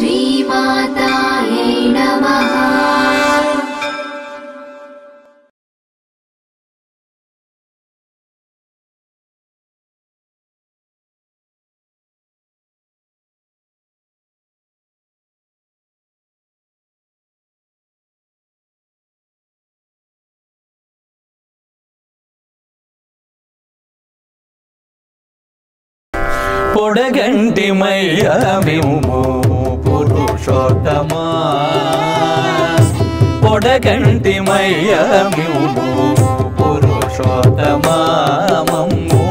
श्रीमातायै नमः పొడగంటి మయ్యమిము పురుషోత్తమా పొడగంటి మయ్యమిము పురుషోత్తమా మమ్ము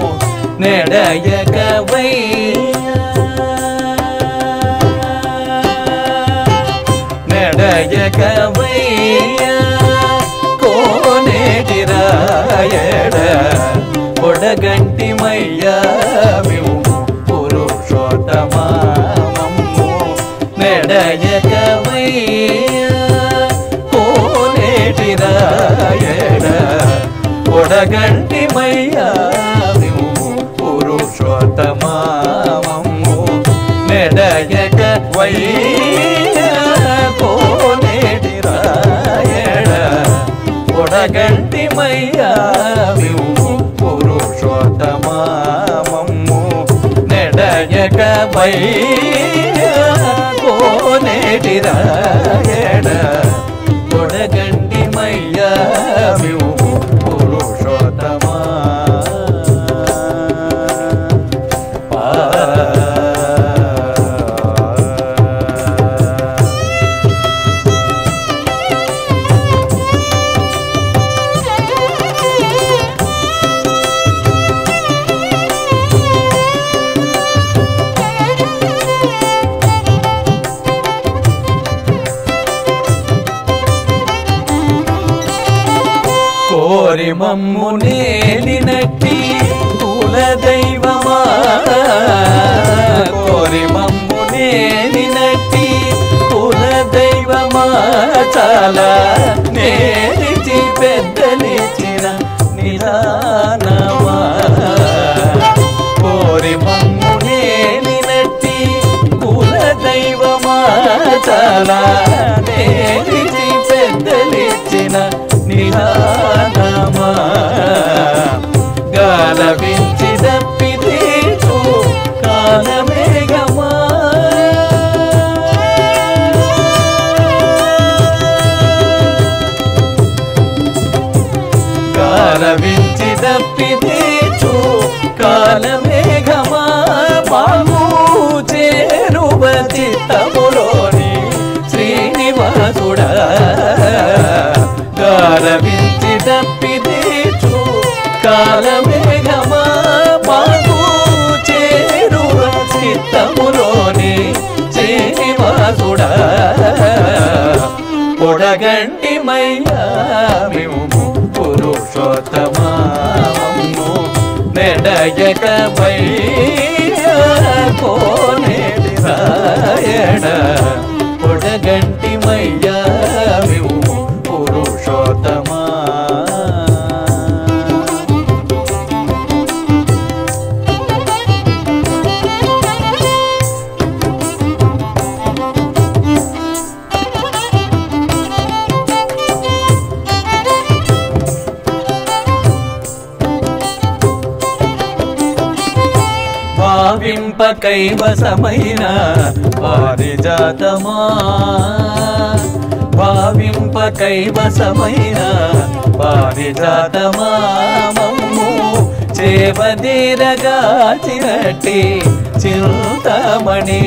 నెడయక నెడయక కోనేటిరాయడ పొడగంటి మయ్యమిము ಎಡಯಕವಯ್ಯ ಕೋನೇಟಿರಾಯಣ ಒಡಗಂಟಿ ಮಯ್ಯ ನೀವು ಪುರುಷೋತ್ತಮ ನೆಡಯಕ ವಯ್ಯ ಕೋನೇಟಿರಾಯಣ ಒಡಗಂಟಿ ಮಯ್ಯ ನೀವು ಪುರುಷೋತ್ತಮ ನೆಡಯಕ ವಯ್ಯ ಕೇಟಿರಾಯಣ ಕೊಡಗಂಡಿ ಮಯ್ಯ కోరి మమ్ము నేలినట్టి కుల దైవమా? కోరి మమ్ము నేలినట్టి కుల దైవమా? చాలా నేలిచి పెద్దలిచిన నిదానమా? కోరి మమ్ము నేలినట్టి కుల దైవమా? చాలా నే కాలవించి దప్పితీచు కాలమేఘమా బాగు చేరువ చిత్తములోని శ్రీనివాసుడా. కాలవించి దప్పితీచు కాలమేఘమా బాగు చేరువ చిత్తములోని శ్రీనివాసుడా. పొడగంటి మయ్యామిము పురుషోత్తమాము మెడయక కోనేటి రాయణ పొడగంటి భావింప కైవసమైన పారిజాతమా? భావింప కైవసమైన పారిజాతమా? మమ్ము చేవదీరగా చింతమణి.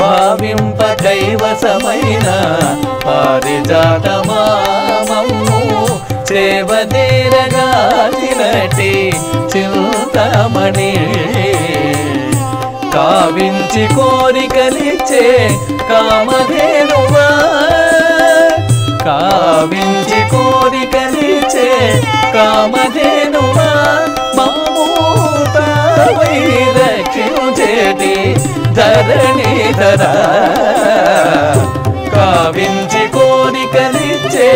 భావింప కైవసమైన పారిజాతమా? మమ్ము చేవదీరగా చిరటి చింతమణి కావించి కోరికలిచ్చే కామధేనువా? కావించి కోరికలిచ్చే కామధేనువా? మమ్మూతవై రక్షించేటి ధరణిధర కావించి కోరికలిచ్చే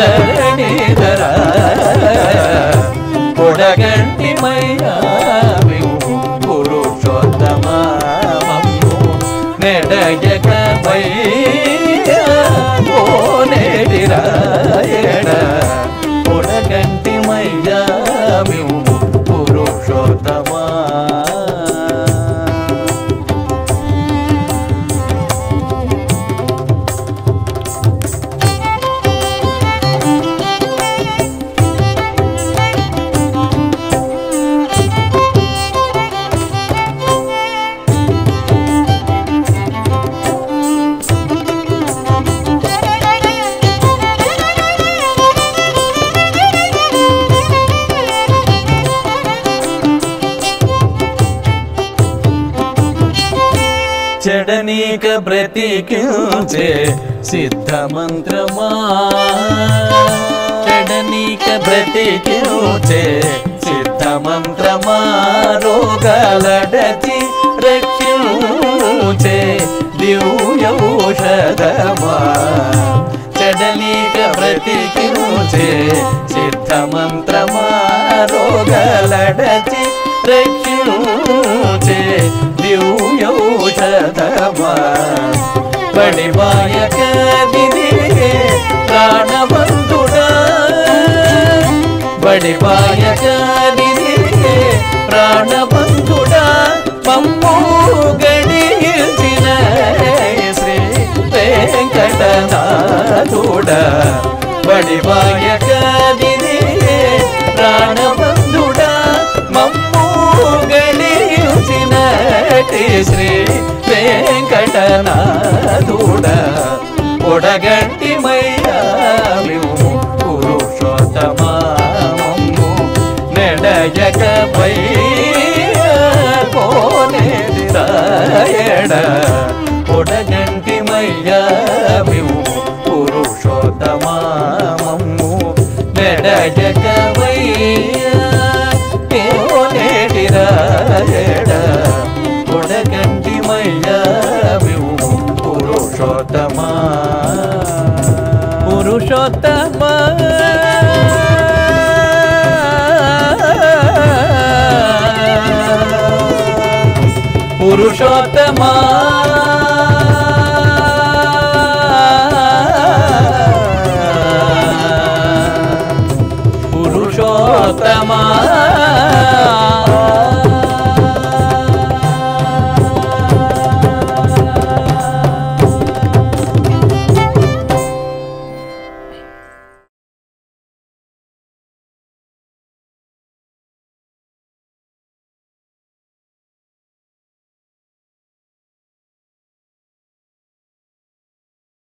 ಧರಣೇಧರ ಕೊಡಗಂಟಿ ಮಯ್ಯ ಪುರುಷೋತ್ತಮ ನೆಡಯ చెడనీక బ్రతికించే సిద్ధమంత్రమా? చెడనీక బ్రతికించే సిద్ధమంత్రమా? రోగాలడచి రక్షించే దివ్యౌషధమా? చెడనీక బ్రతికించే సిద్ధమంత్రమా? రోగాలడచి రక్షించే ಯೂಯೌಷಧಮ ಬಡಿವಾಯಕ ನಿಧಿಗೆ ಪ್ರಾಣವಂದುಡ ಬಡಿವಾಯಕ ನಿಧಿಗೆ ಪ್ರಾಣವಂದುಡ ಮಮ್ಮೂಗಡಿಸಿನ ಶ್ರೀ ವೆಂಕಟನಾಥುಡ ಬಡಿವಾಯಕ శ్రీ వెంకటనాథుడ. పొడగంటి మయ్యాలివు పురుషోత్తమాము నెడయక పై కోనేదిరాయడ పొడగంటి మయ్యాలివు పురుషోత్తమాము నెడయక ಪುರುಷೋತ್ತಮ ಪುರುಷೋತ್ತಮ